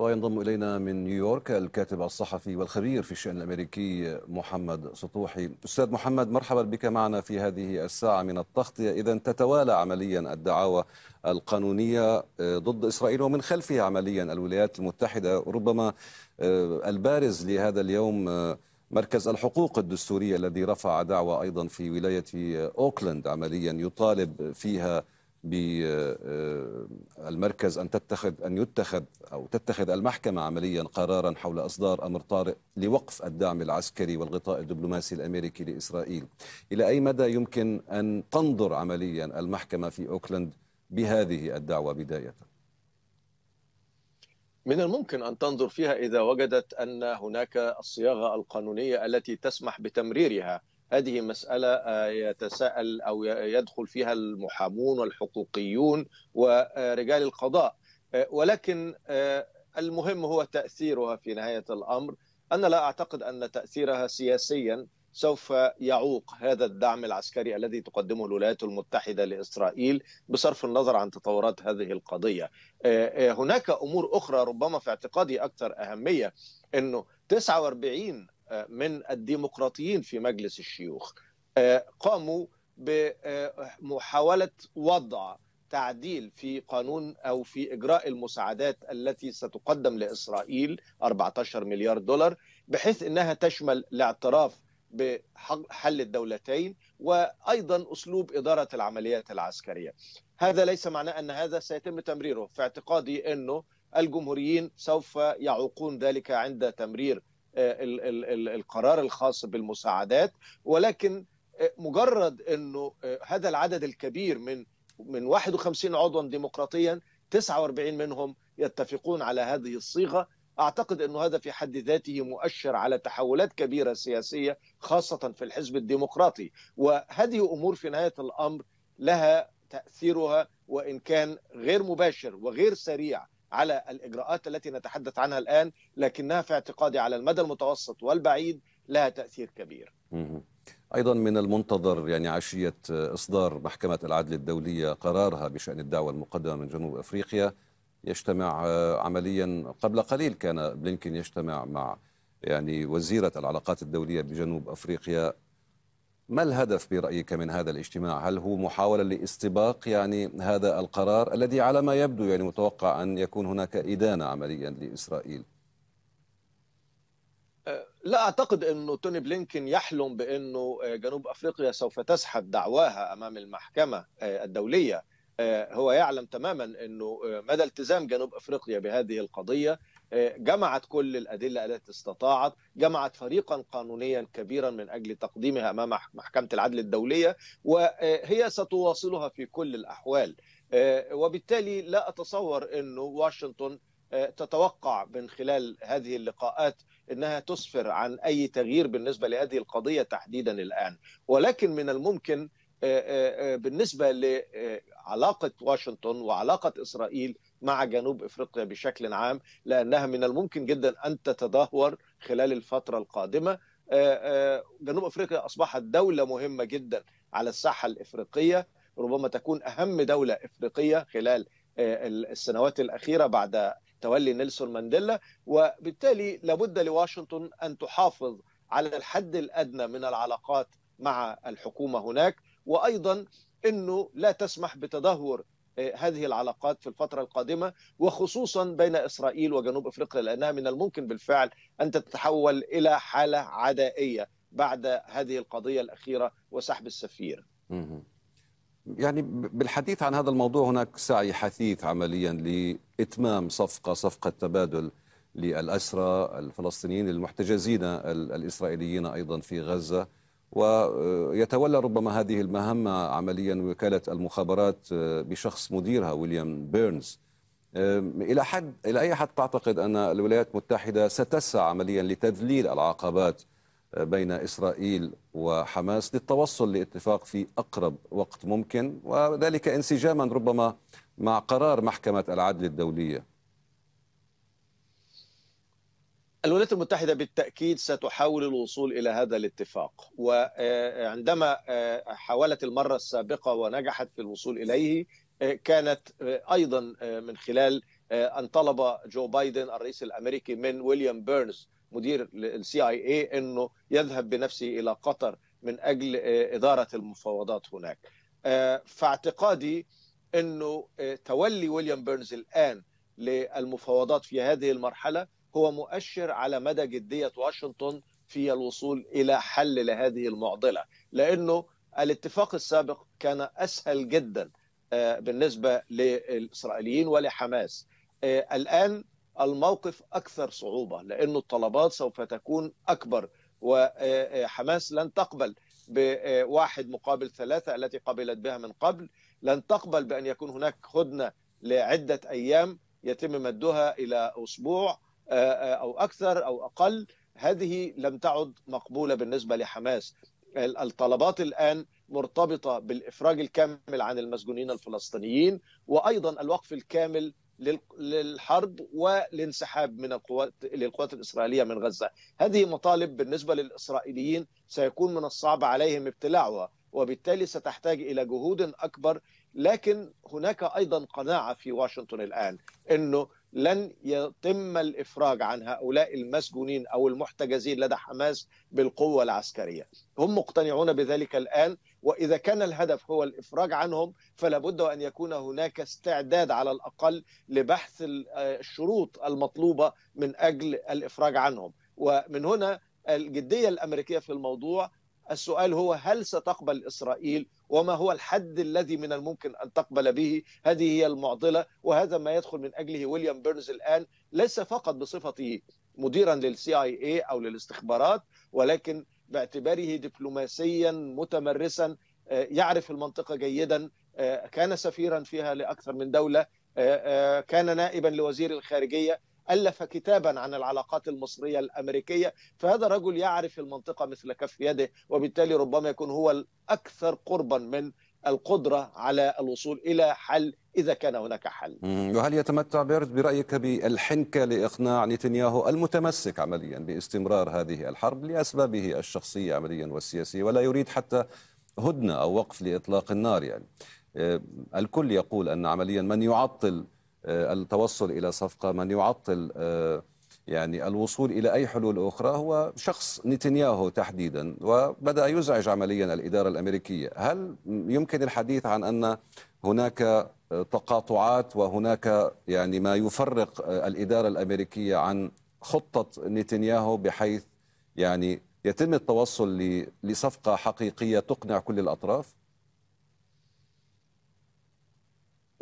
وينضم إلينا من نيويورك الكاتب الصحفي والخبير في الشأن الأمريكي محمد سطوحي. أستاذ محمد مرحبا بك معنا في هذه الساعة من التغطية إذا تتوالى عمليا الدعاوى القانونية ضد إسرائيل ومن خلفها عمليا الولايات المتحدة. ربما البارز لهذا اليوم مركز الحقوق الدستورية الذي رفع دعوى أيضا في ولاية أوكلاند عمليا يطالب فيها بالمركز أن تتخذ أن يتخذ أو تتخذ المحكمة عمليا قرارا حول إصدار أمر طارئ لوقف الدعم العسكري والغطاء الدبلوماسي الأمريكي لإسرائيل. إلى أي مدى يمكن أن تنظر عمليا المحكمة في أوكلاند بهذه الدعوة بداية؟ من الممكن أن تنظر فيها إذا وجدت أن هناك الصياغة القانونية التي تسمح بتمريرها هذه مسألة يتساءل أو يدخل فيها المحامون والحقوقيون ورجال القضاء. ولكن المهم هو تأثيرها في نهاية الأمر. أنا لا أعتقد أن تأثيرها سياسيا سوف يعوق هذا الدعم العسكري الذي تقدمه الولايات المتحدة لإسرائيل بصرف النظر عن تطورات هذه القضية. هناك أمور أخرى ربما في اعتقادي أكثر أهمية أنه 49 من الديمقراطيين في مجلس الشيوخ قاموا بمحاولة وضع تعديل في قانون أو في إجراء المساعدات التي ستقدم لإسرائيل 14 مليار دولار بحيث إنها تشمل الاعتراف بحل الدولتين وأيضا أسلوب إدارة العمليات العسكرية. هذا ليس معناه أن هذا سيتم تمريره، في اعتقادي إنه الجمهوريين سوف يعوقون ذلك عند تمرير القرار الخاص بالمساعدات ولكن مجرد إنه هذا العدد الكبير من من 51 عضوا ديمقراطيا 49 منهم يتفقون على هذه الصيغة. أعتقد إنه هذا في حد ذاته مؤشر على تحولات كبيرة سياسية خاصة في الحزب الديمقراطي. وهذه أمور في نهاية الأمر لها تأثيرها وإن كان غير مباشر وغير سريع على الإجراءات التي نتحدث عنها الآن لكنها في اعتقادي على المدى المتوسط والبعيد لها تأثير كبير. أيضا من المنتظر يعني عشية إصدار محكمة العدل الدولية قرارها بشأن الدعوة المقدمة من جنوب أفريقيا يجتمع عمليا قبل قليل كان بلينكين يجتمع مع يعني وزيرة العلاقات الدولية بجنوب أفريقيا ما الهدف برأيك من هذا الاجتماع؟ هل هو محاولة لاستباق يعني هذا القرار الذي على ما يبدو يعني متوقع أن يكون هناك إدانة عمليا لإسرائيل؟ لا أعتقد أنه توني بلينكين يحلم بأنه جنوب أفريقيا سوف تسحب دعواها أمام المحكمة الدولية هو يعلم تماما أنه مدى التزام جنوب أفريقيا بهذه القضية جمعت كل الأدلة التي استطاعت جمعت فريقا قانونيا كبيرا من أجل تقديمها أمام محكمة العدل الدولية وهي ستواصلها في كل الأحوال. وبالتالي لا أتصور أنه واشنطن تتوقع من خلال هذه اللقاءات إنها تسفر عن أي تغيير بالنسبة لهذه القضية تحديدا الآن. ولكن من الممكن بالنسبة لعلاقة واشنطن وعلاقة إسرائيل مع جنوب إفريقيا بشكل عام لأنها من الممكن جدا أن تتدهور خلال الفترة القادمة. جنوب إفريقيا أصبحت دولة مهمة جدا على الساحة الإفريقية ربما تكون أهم دولة إفريقية خلال السنوات الأخيرة بعد تولي نيلسون مانديلا. وبالتالي لابد لواشنطن أن تحافظ على الحد الأدنى من العلاقات مع الحكومة هناك. وأيضا إنه لا تسمح بتدهور هذه العلاقات في الفترة القادمة وخصوصا بين إسرائيل وجنوب أفريقيا لأنها من الممكن بالفعل أن تتحول إلى حالة عدائية بعد هذه القضية الأخيرة وسحب السفير. يعني بالحديث عن هذا الموضوع هناك سعي حثيث عمليا لإتمام صفقة صفقة تبادل للأسرى الفلسطينيين المحتجزين الإسرائيليين أيضا في غزة. ويتولى ربما هذه المهمة عمليا وكالة المخابرات بشخص مديرها ويليام بيرنز. إلى حد إلى أي حد تعتقد أن الولايات المتحدة ستسعى عمليا لتذليل العقبات بين إسرائيل وحماس للتوصل لاتفاق في أقرب وقت ممكن وذلك انسجاما ربما مع قرار محكمة العدل الدولية؟ الولايات المتحدة بالتأكيد ستحاول الوصول إلى هذا الاتفاق وعندما حاولت المرة السابقة ونجحت في الوصول إليه كانت أيضا من خلال أن طلب جو بايدن الرئيس الأمريكي من ويليام بيرنز مدير ال CIA إنه يذهب بنفسه إلى قطر من أجل إدارة المفاوضات هناك. فاعتقادي إنه تولي ويليام بيرنز الآن للمفاوضات في هذه المرحلة هو مؤشر على مدى جدية واشنطن في الوصول إلى حل لهذه المعضلة لأنه الاتفاق السابق كان أسهل جدا بالنسبة للإسرائيليين ولحماس. الآن الموقف أكثر صعوبة لأنه الطلبات سوف تكون أكبر وحماس لن تقبل بواحد مقابل ثلاثة التي قبلت بها من قبل. لن تقبل بأن يكون هناك هدنه لعدة أيام يتم مدها إلى أسبوع. أو أكثر أو أقل هذه لم تعد مقبولة بالنسبة لحماس. الطلبات الآن مرتبطة بالإفراج الكامل عن المسجونين الفلسطينيين وأيضا الوقف الكامل للحرب والانسحاب من القوات للقوات الإسرائيلية من غزة، هذه مطالب بالنسبة للإسرائيليين سيكون من الصعب عليهم ابتلاعها، وبالتالي ستحتاج إلى جهود أكبر، لكن هناك أيضا قناعة في واشنطن الآن إنه لن يتم الإفراج عن هؤلاء المسجونين أو المحتجزين لدى حماس بالقوة العسكرية. هم مقتنعون بذلك الآن وإذا كان الهدف هو الإفراج عنهم فلا بد أن يكون هناك استعداد على الأقل لبحث الشروط المطلوبة من أجل الإفراج عنهم ومن هنا الجدية الأمريكية في الموضوع السؤال هو هل ستقبل إسرائيل وما هو الحد الذي من الممكن أن تقبل به؟ هذه هي المعضلة وهذا ما يدخل من أجله ويليام بيرنز الآن ليس فقط بصفته مديرا للسي آي اي أو للاستخبارات ولكن باعتباره دبلوماسيا متمرسا يعرف المنطقة جيدا كان سفيرا فيها لأكثر من دولة كان نائبا لوزير الخارجية ألف كتابا عن العلاقات المصرية الأمريكية فهذا رجل يعرف المنطقة مثل كف يده وبالتالي ربما يكون هو الأكثر قربا من القدرة على الوصول إلى حل إذا كان هناك حل. وهل يتمتع بيرد برأيك بالحنكه لإقناع نتنياهو المتمسك عمليا باستمرار هذه الحرب لأسبابه الشخصية عمليا والسياسية ولا يريد حتى هدنة أو وقف لإطلاق النار يعني. الكل يقول أن عمليا من يعطل التوصل إلى صفقة من يعطل يعني الوصول إلى أي حلول أخرى هو شخص نتنياهو تحديدا وبدأ يزعج عمليا الإدارة الأمريكية، هل يمكن الحديث عن أن هناك تقاطعات وهناك يعني ما يفرق الإدارة الأمريكية عن خطة نتنياهو بحيث يعني يتم التوصل لصفقة حقيقية تقنع كل الأطراف؟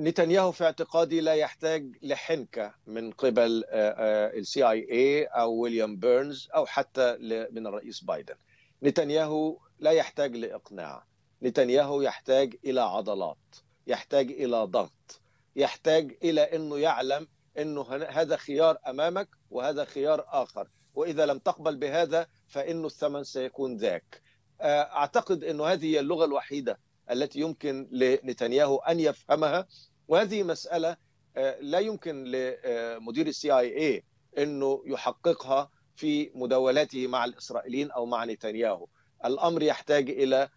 نتنياهو في اعتقادي لا يحتاج لحنكة من قبل السي اي اي أو ويليام بيرنز أو حتى من الرئيس بايدن. نتنياهو لا يحتاج لإقناع، نتنياهو يحتاج إلى عضلات، يحتاج إلى ضغط، يحتاج إلى إنه يعلم إنه هذا خيار أمامك وهذا خيار آخر، وإذا لم تقبل بهذا فإنه الثمن سيكون ذاك. أعتقد إنه هذه هي اللغة الوحيدة التي يمكن لنتنياهو أن يفهمها. وهذه مسألة لا يمكن لمدير السي آي اي إنه يحققها في مداولاته مع الإسرائيليين أو مع نتنياهو. الأمر يحتاج إلى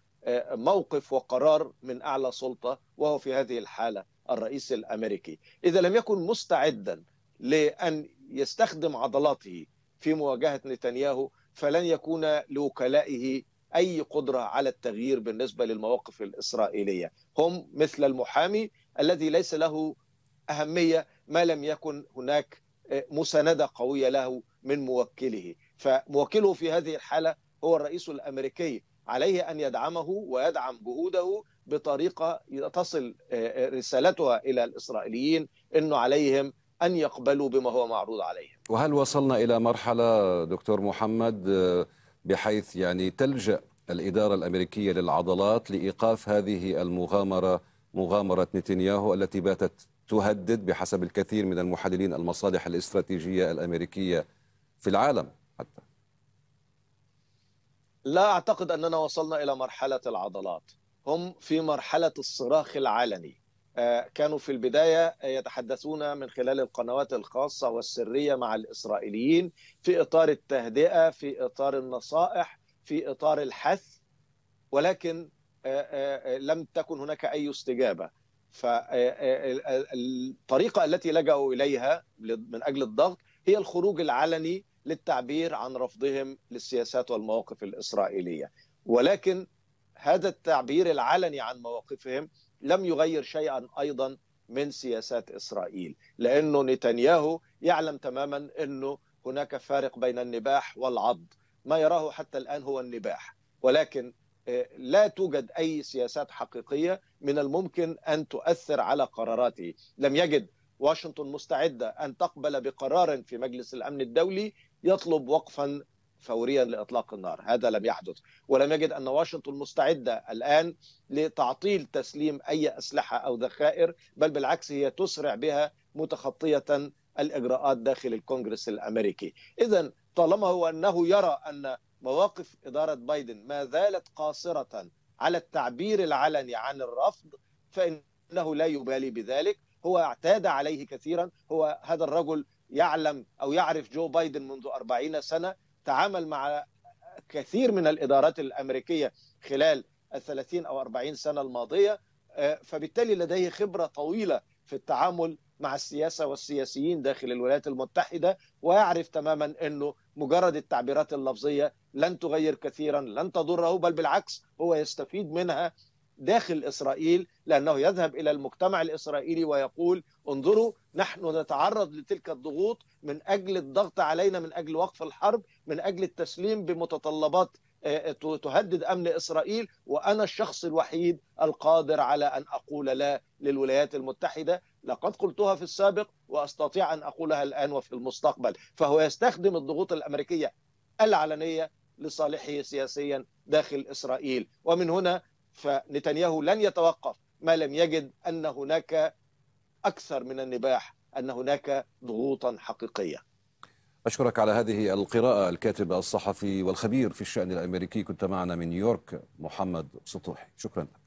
موقف وقرار من أعلى سلطة وهو في هذه الحالة الرئيس الأمريكي. إذا لم يكن مستعدا لأن يستخدم عضلاته في مواجهة نتنياهو فلن يكون لوكلائه أي قدرة على التغيير بالنسبة للمواقف الإسرائيلية. هم مثل المحامي الذي ليس له أهمية ما لم يكن هناك مساندة قوية له من موكله. فموكله في هذه الحالة هو الرئيس الأمريكي. عليه أن يدعمه ويدعم جهوده بطريقة تصل رسالتها إلى الإسرائيليين انه عليهم أن يقبلوا بما هو معروض عليهم. وهل وصلنا إلى مرحلة دكتور محمد بحيث يعني تلجأ الإدارة الأمريكية للعضلات لإيقاف هذه المغامرة مغامرة نتنياهو التي باتت تهدد بحسب الكثير من المحللين المصالح الاستراتيجية الأمريكية في العالم حتى. لا أعتقد أننا وصلنا إلى مرحلة العضلات، هم في مرحلة الصراخ العلني. كانوا في البداية يتحدثون من خلال القنوات الخاصة والسرية مع الإسرائيليين في إطار التهدئة، في إطار النصائح، في إطار الحث ولكن لم تكن هناك أي استجابة. فالطريقة التي لجأوا إليها من أجل الضغط هي الخروج العلني للتعبير عن رفضهم للسياسات والمواقف الإسرائيلية ولكن هذا التعبير العلني عن مواقفهم لم يغير شيئا أيضا من سياسات إسرائيل لأنه نتنياهو يعلم تماما أنه هناك فارق بين النباح والعض. ما يراه حتى الآن هو النباح ولكن لا توجد أي سياسات حقيقية من الممكن أن تؤثر على قراراته. لم يجد واشنطن مستعدة أن تقبل بقرار في مجلس الأمن الدولي يطلب وقفا فوريا لإطلاق النار، هذا لم يحدث، ولم يجد أن واشنطن مستعدة الآن لتعطيل تسليم أي أسلحة أو ذخائر، بل بالعكس هي تسرع بها متخطية الإجراءات داخل الكونغرس الأمريكي، اذا طالما هو أنه يرى أن مواقف إدارة بايدن ما زالت قاصرة على التعبير العلني عن الرفض فإنه لا يبالي بذلك، هو اعتاد عليه كثيرا، هو هذا الرجل يعلم أو يعرف جو بايدن منذ أربعين سنة. تعامل مع كثير من الإدارات الأمريكية خلال الثلاثين أو أربعين سنة الماضية فبالتالي لديه خبرة طويلة في التعامل مع السياسة والسياسيين داخل الولايات المتحدة ويعرف تماما أنه مجرد التعبيرات اللفظية لن تغير كثيرا لن تضره بل بالعكس هو يستفيد منها داخل إسرائيل لأنه يذهب إلى المجتمع الإسرائيلي ويقول انظروا نحن نتعرض لتلك الضغوط من أجل الضغط علينا من أجل وقف الحرب من أجل التسليم بمتطلبات تهدد أمن إسرائيل وأنا الشخص الوحيد القادر على أن أقول لا للولايات المتحدة. لقد قلتها في السابق وأستطيع أن أقولها الآن وفي المستقبل. فهو يستخدم الضغوط الأمريكية العلنية لصالحه سياسيا داخل إسرائيل. ومن هنا فنتنياهو لن يتوقف ما لم يجد أن هناك أكثر من النباح أن هناك ضغوطا حقيقية. أشكرك على هذه القراءة الكاتب الصحفي والخبير في الشأن الأمريكي كنت معنا من نيويورك محمد سطوحي شكرا لك.